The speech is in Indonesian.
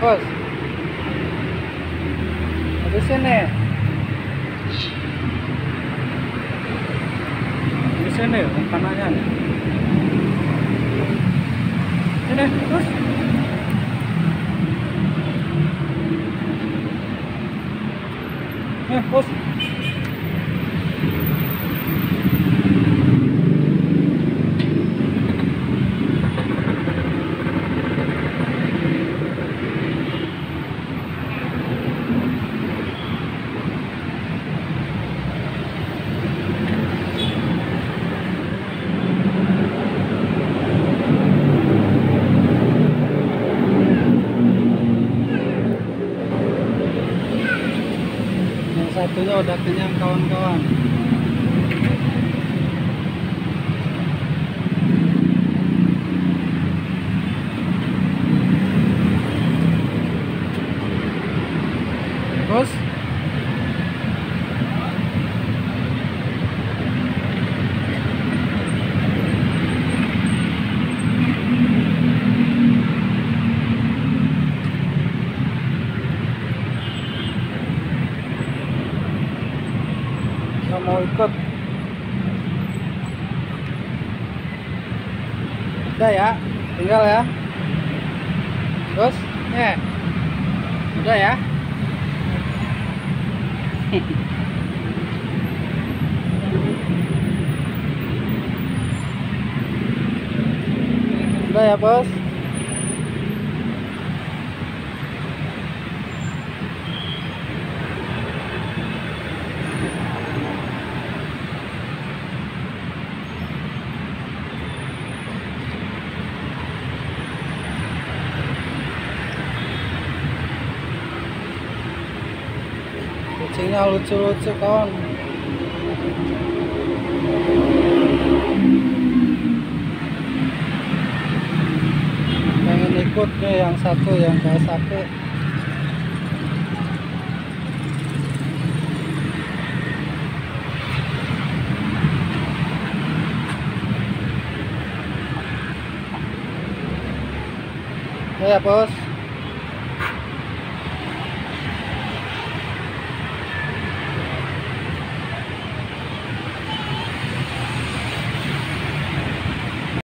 Bos. Ada sini. Di sini, kanannya. Sini, bos Eh, bos. Satunya udah kenyang kawan-kawan. Bos, nggak mau ikut. Udah ya, tinggal ya. Bos, eh, udah ya. Udah ya bos. Kucingnya lucu-lucu kawan. Pengen ikut nih yang satu yang kayak satu. Ya bos.